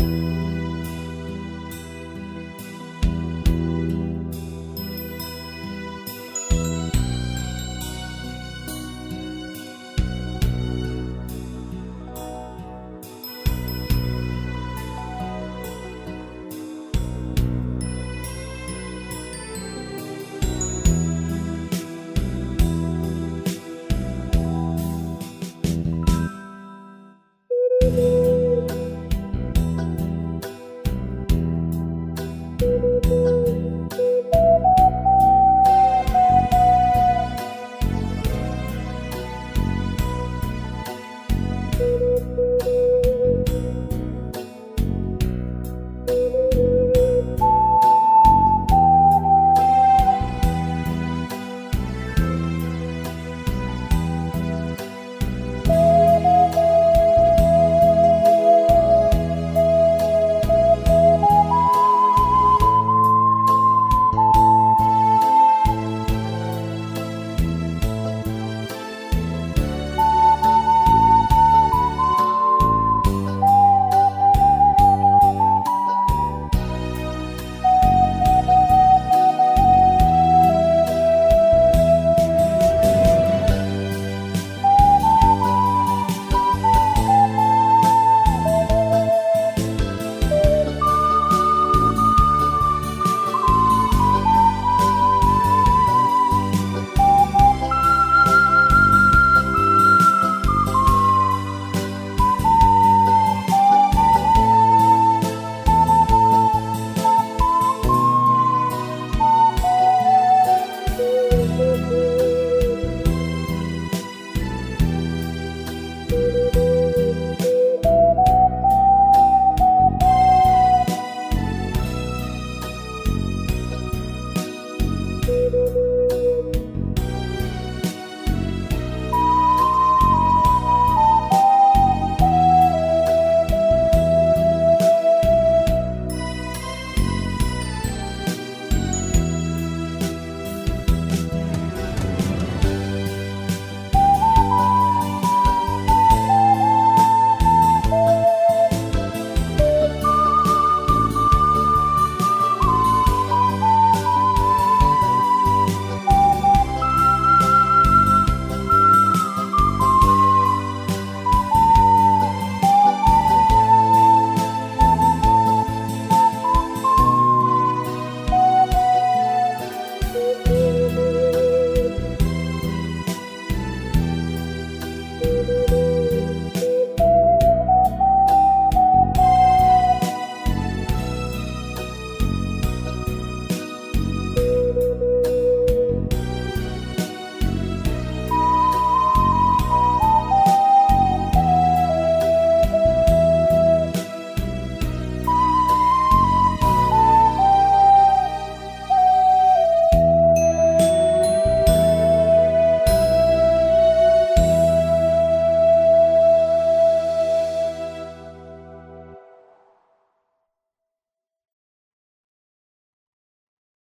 Bye.